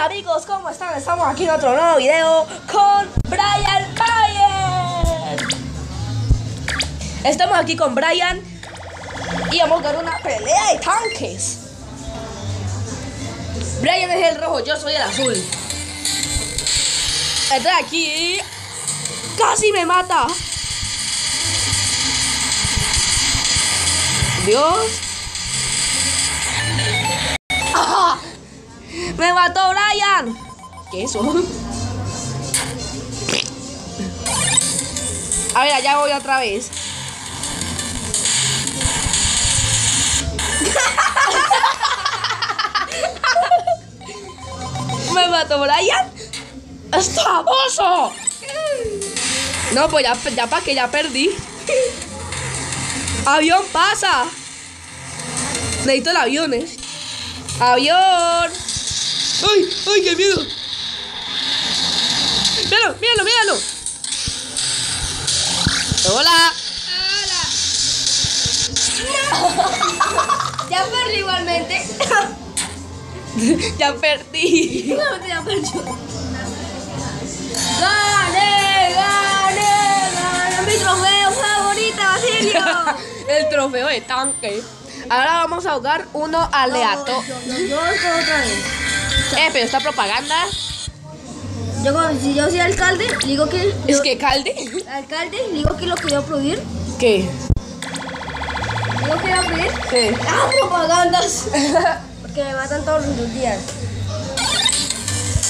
Amigos, ¿cómo están? Estamos aquí en otro nuevo video con Brian Cayen. Estamos aquí con Brian y vamos a dar una pelea de tanques. Brian es el rojo, yo soy el azul. De aquí casi me mata. Dios. ¡Ah! ¡Me mató Brian! ¿Qué es eso? A ver, allá voy otra vez. ¿Me mató Brian? ¡Estroboso! No, pues ya, ya para que ya perdí. ¡Avión pasa! Necesito el avión, ¿eh? ¡Avión! ¡Ay! ¡Ay, qué miedo! ¡Míralo, míralo, míralo! ¡Hola! Ya perdí igualmente. ya perdí. Igualmente ya perdí. ¡Gane! ¡Gane! ¡Gane! ¡Mi trofeo favorito, Basilio! el trofeo de tanque. Ahora vamos a jugar uno yo esto otra vez. Eh, pero esta propaganda. Yo, cuando- si yo soy alcalde, digo que. Es que calde. Alcalde, digo que lo que a prohibir. ¿Qué? Digo que voy a prohibir. ¿Qué? ¡Ah, propagandas! Porque me matan todos los días.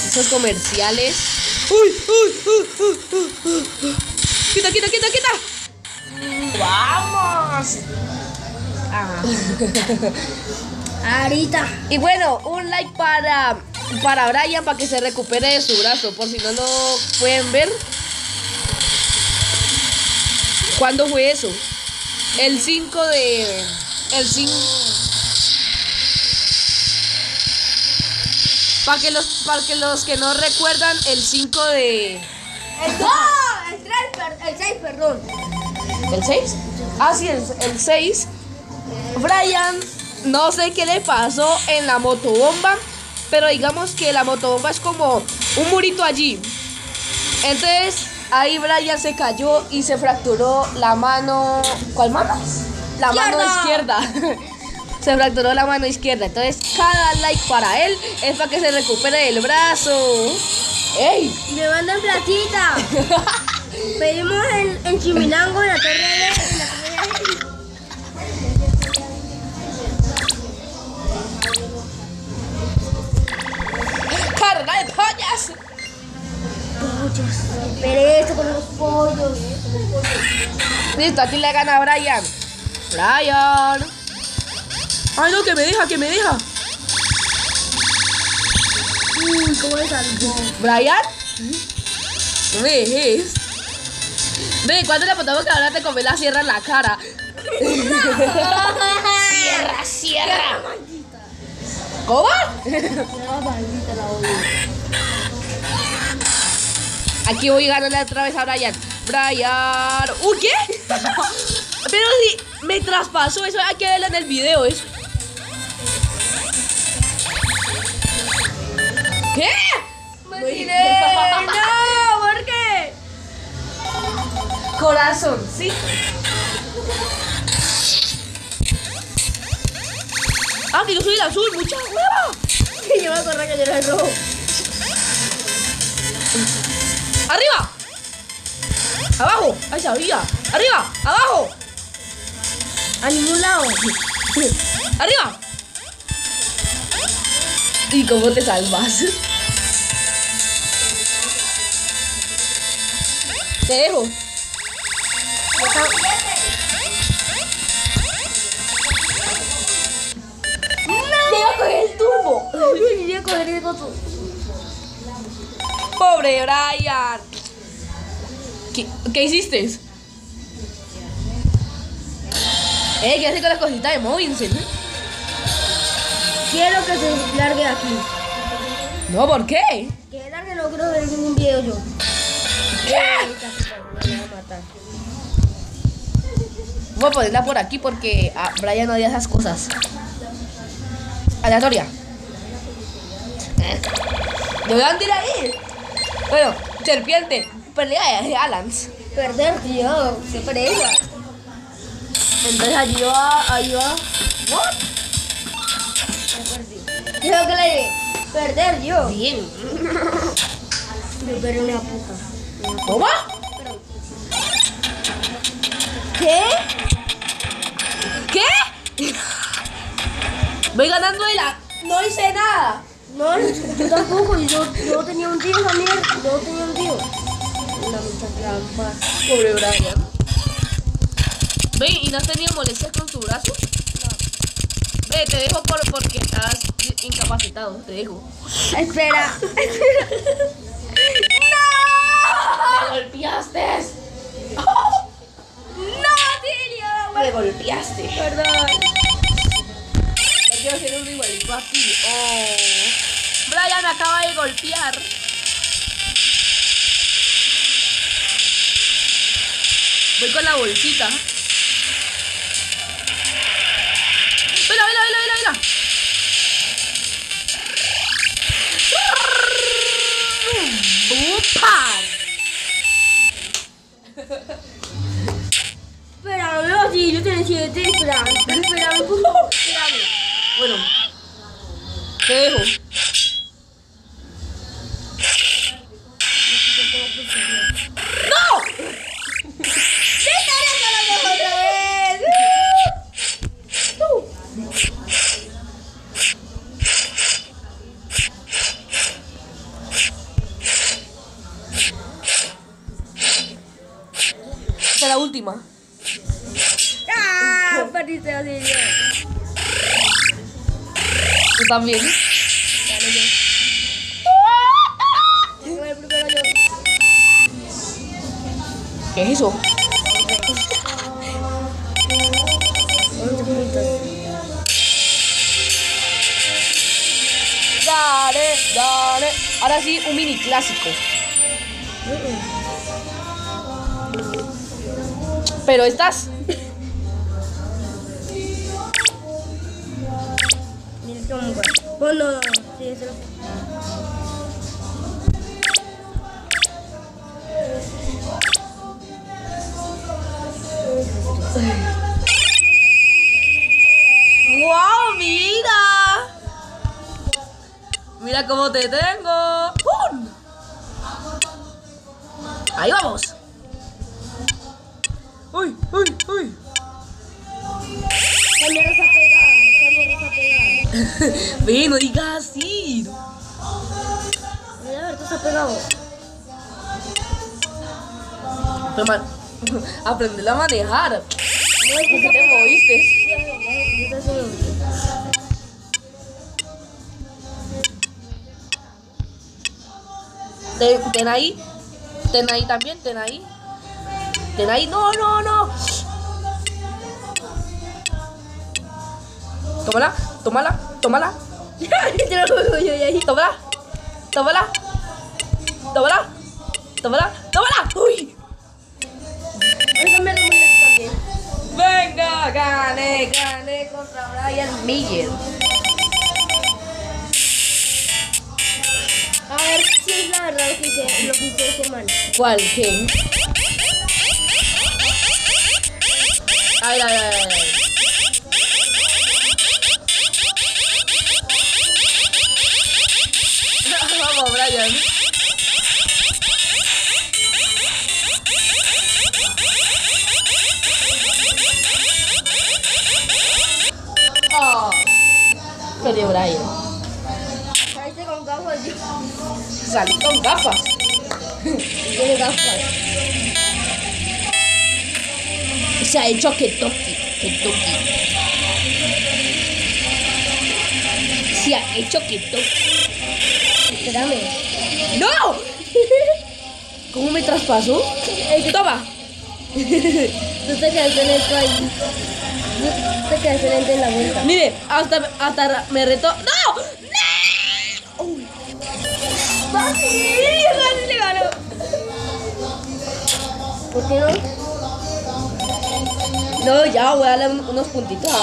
Esos comerciales. ¡Uy! ¡Uy! ¡Uy! ¡Uy! ¡Uy! ¡Uy! ¡Uy! ¡Quita, quita, quita, quita! ¡Vamos! Ah. Ahorita. Y bueno, un like para, para Brian para que se recupere de su brazo. Por si no lo pueden ver. ¿Cuándo fue eso? El 5 de. El 5. Para que, los, para que los que no recuerdan, el 5 de. El 2, el 3, el 6, perdón. ¿El 6? Ah, sí, el, el 6. Brian, no sé qué le pasó en la motobomba, pero digamos que la motobomba es como un murito allí. Entonces, ahí Brian se cayó y se fracturó la mano. ¿Cuál mano? La mano izquierda. se fracturó la mano izquierda. Entonces, cada like para él es para que se recupere el brazo. ¡Ey! Me mandan platita. Pedimos en, en Chiminango, en la torre de. En la ¡Carga de pollas! Pollos. Con los pollos. Listo, aquí le gana a Brian. Brian. Ay, no, que me deja, que me deja. Uy, cómo le salvó. Brian. Me dejes. Ve, cuando le apuntamos que ahora te comes la sierra en la cara. Sierra, sierra. Odio. Aquí voy a ganarle otra vez a Brian. Brian. ¿Uh, qué? Pero si me traspasó, eso hay que verlo en el video, eso. Soy el azul, mucha hueva. Yo me acordé que yo era el rojo. Arriba. Abajo. Ahí sabía. Arriba. Abajo. A ningún lado. Arriba. ¿Y cómo te salvas? Te dejo. Pobre Brian. ¿Qué, qué hiciste? Eh, ¿qué haces con la cosita de Movinsen? Quiero que se largue aquí. No, ¿por qué? Que largue no quiero ver ningún video yo. ¿Qué? Matar. Voy a ponerla por aquí porque a Brian no odia esas cosas. Aleatoria. ¿De dónde ir ahí? Bueno, serpiente, pelea de Alans. Perder, tío. Qué pereza. Entonces allí va, allí va. ¿What? Creo que le. Perder, yo. Bien. Yo perdí una puta. ¿Toma? ¿Qué? ¿Qué? Voy ganando de la. No hice nada. No, yo tampoco. Yo, yo tenía un tío también. Yo tenía un tío. Una mucha trampa. Pobre Brian. Ve, ¿y no has tenido molestias con tu brazo? Ve, te dejo por, porque estás incapacitado. Te dejo. Espera. ¡Me golpeaste! ¡No, tío! ¡Me golpeaste! Perdón. No quiero un igualito aquí. Oh. Brian me acaba de golpear. Voy con la bolsita. Vela, vela, vela, vela, vela. Espera, no, sí, yo tenía siete. Espera, espera, por favor. Espérame. Bueno, te dejo. ¡No! otra vez! Es la última. ¡Ah! Perdiste así yo. Tú también. Dale yo. ¿Qué es eso? Dale, dale. Ahora sí, un mini clásico. Pero estás. Mira cómo va. Oh, no, no, no. Sí, eso lo ¡Wow! ¡Mira! Mira cómo te tengo. ¡Pum! Ahí vamos. Pegado. Man, aprende a manejar. No, es que ¿Por qué está te moviste? Ten, ten ahí. Ten ahí también, ten ahí. Ten ahí. No, no, no. Tómala, tómala, tómala. Tómala. Tómala. Tómala. Tómala. Tómala. Uy. También. Venga, gane, gane contra Brian Miller. A ver si es la verdad lo que hice, lo que hice ese man. ¿Cuál? ¿Qué? Ay, ay, ay, ay. Vamos, perdió Brian. Saliste con gafas yo. Salí con gafas. Tiene gafas. Se ha hecho que toque, que toque. Se ha hecho que toque. Espérame. ¡No! ¿Cómo me traspasó? Toma. Tú te quedaste en esto ahí. Te quedaste en en la vuelta. Mire, hasta, hasta me retó. ¡No! ¡No! ¡Fácil! ¡Fácil le ganó! ¿Por qué no? No, ya voy a darle un- unos puntitos a...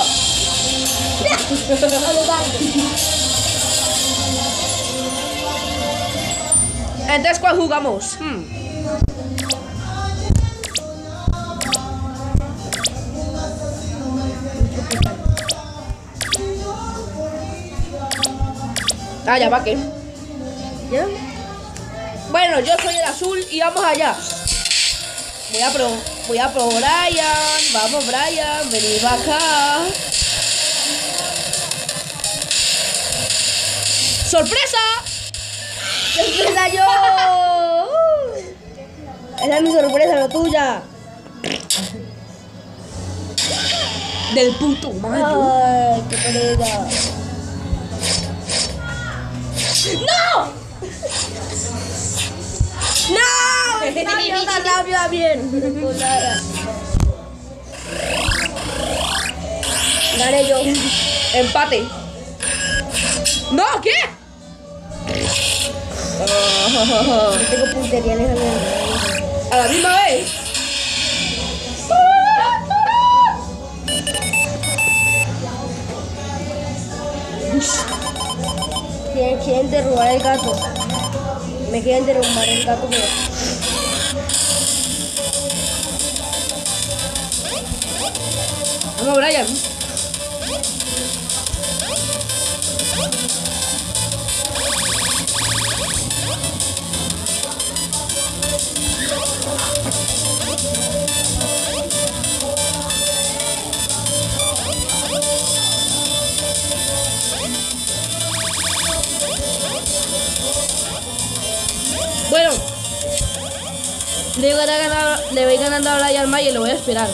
Entonces, ¿cuál jugamos? Hmm. Ah, ya va que. ¿Ya? Bueno, yo soy el azul y vamos allá. Voy a pro, voy a pro Brian. Vamos, Brian, vení acá. ¡Sorpresa! ¡Sorpresa yo! Esa es mi sorpresa, no tuya. Del puto mayo. Ay, qué pereza. ¡No! ¡No! Está bien, está está bien. Gané yo. Empate. ¡No! ¿Qué? Tengo puntería en. A la misma vez. Quieren, derrubar el gato. Me quieren derrumbar el gato, pero... Vamos, Brian. Bueno, le voy, a ganar, le voy ganando a Brian May y lo voy a esperar.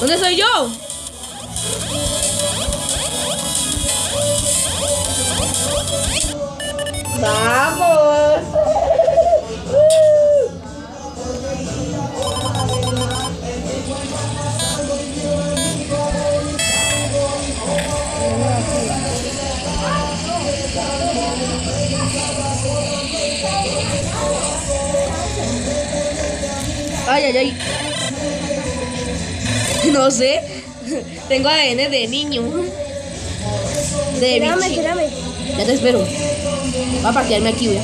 ¿Dónde soy yo? ¡Vamos! Ay, ay, ay. No sé. Tengo ADN de niño. De Espérame, espérame. Ya te espero. Va a partirme aquí, güey.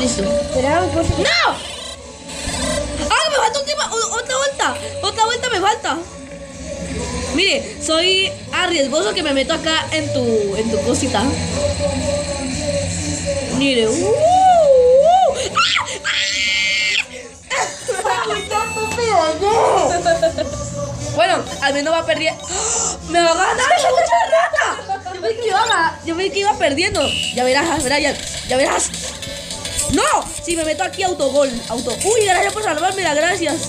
Listo. Espérame, pues. ¡No! ¡Ah, me falta última, otra vuelta! ¡Otra vuelta me falta! Mire, soy arriesgoso que me meto acá en tu, en tu cosita. Mire. ¡uh! ¡Ah! Bueno, al menos va perdiendo. ¡Ah! ¡Me va a ganar esa cucharrata! Yo pensé que iba, a yo pensé que iba perdiendo. Ya verás, Brian. Ya verás. ¡No! Si me meto aquí, autogol. Auto. Uy, gracias por salvarme, gracias.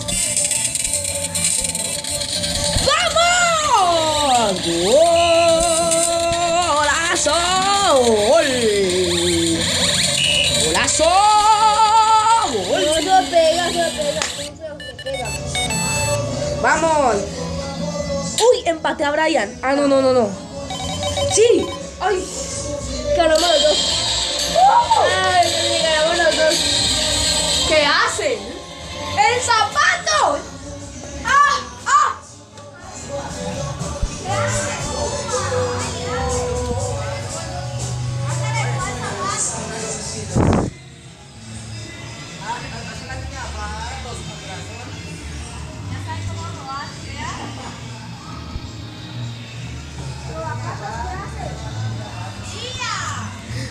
¡Vamos! ¡Golazo! ¡Gol! ¡Golazo! ¡Gol! No pega, pega. ¡Vamos! Empate a Brian. Ah, no, no, no, no. ¡Sí! ¡Ay! Ganamos los dos. Ay, sí, ganamos los dos. ¿Qué hacen? ¡El zapato!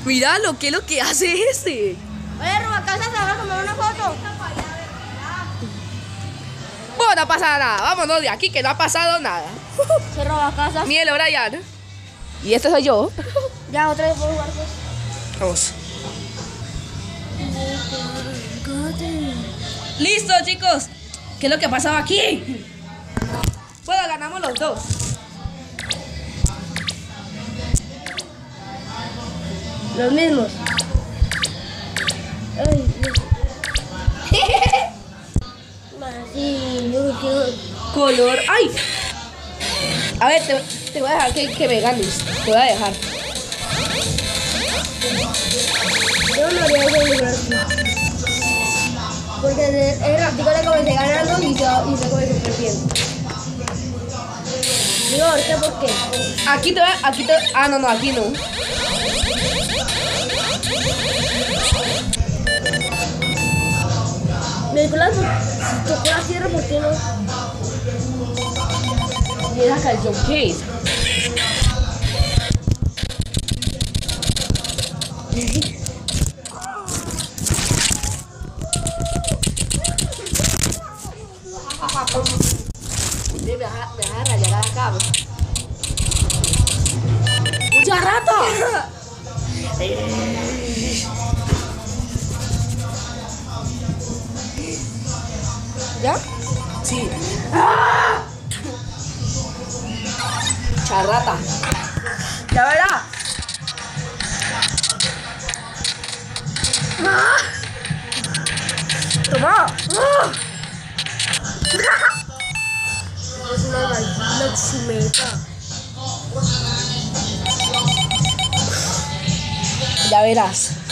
Mira lo que lo que hace ese. Oye, Rubacasa, ¿se a tomar una foto? Bueno, no pasa nada. Vámonos de aquí que no ha pasado nada. Se roba casa. Miel, Brian. Y este soy yo. Ya, otra vez puedo jugar pues. Vamos. Listo, chicos. ¿Qué es lo que ha pasado aquí? Bueno, ganamos los dos. Los mismos. Ay, yo quiero. Color. ¡Ay! A ver, te, voy a dejar que, que me ganes. Te voy a dejar. Yo no haría eso de. Porque el, ratico le comencé ganando y se, y se comencé perdiendo. Digo, por qué. Aquí te va, aquí te Ah, no, no, aquí no. Nicolás, si tocó la tierra, ¿por qué no? Y es acá el John Case. Me ¿Ya? Sí. Charrata. Ya verá. Ah. Toma. Ah. Es una gallina chumeta. Ya verás.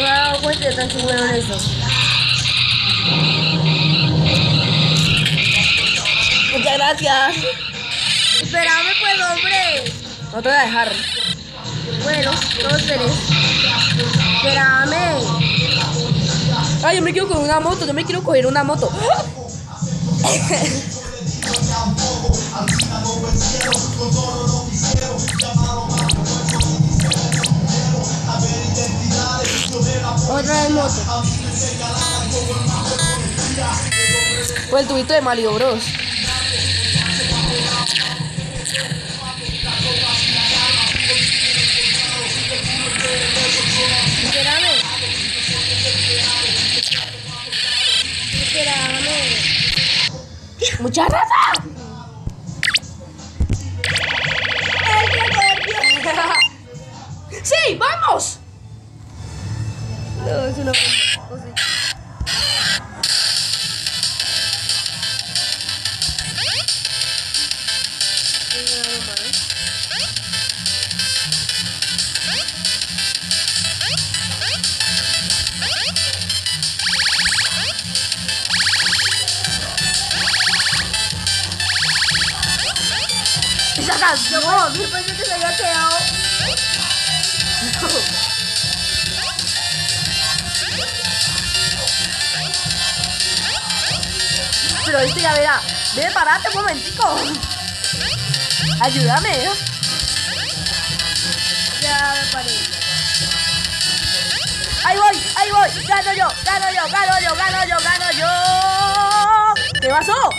Me he dado cuenta de tan bueno en eso? Muchas gracias. Espérame, pues, hombre. No te voy a dejar. Bueno, entonces. Espérame. Ay, yo me quiero coger una moto. Yo me quiero coger una moto. moto. Pues el tubito de Mario Bros. Espérame. Espérame. ¡Mucha rata! ¡Esa canción! Yo pensé que se había quedado. Pero este ya verá. Debe pararte un momentico. Ayúdame. Ya me paré. Ahí voy, ahí voy. Gano yo, gano yo, gano yo, gano yo, gano yo. ¿Qué pasó?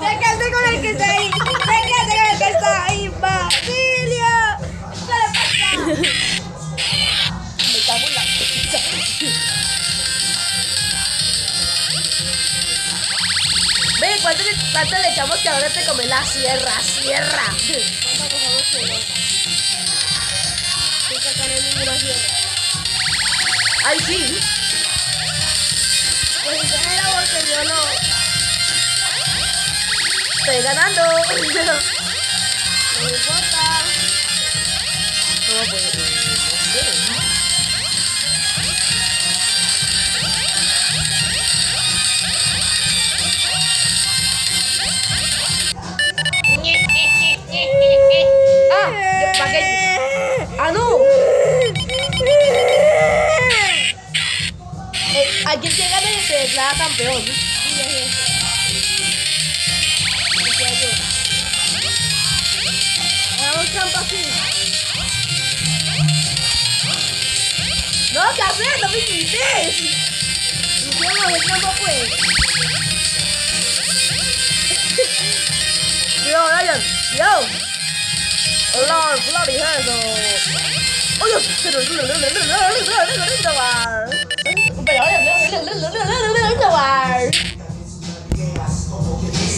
Te quedaste con el que está ahí. Te quedaste con el que está ahí, Basilio. ¿Qué le pasa? Me cago en la Ve, ¿cuánto le, cuánto le echamos que ahora te comes la sierra, sierra. Ay, sí. Estoy ganando. No me importa. No, pues, no sé. Ah, yo- ¿para qué? Ah, no. Eh, se gane campeón. No, ¿qué haces? No me pues.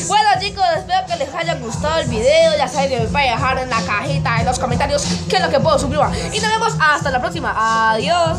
Bueno chicos, espero que les haya gustado el video. Ya saben que me pueden dejar en la cajita, en los comentarios, qué es lo que puedo subir. Y nos vemos hasta la próxima. Adiós.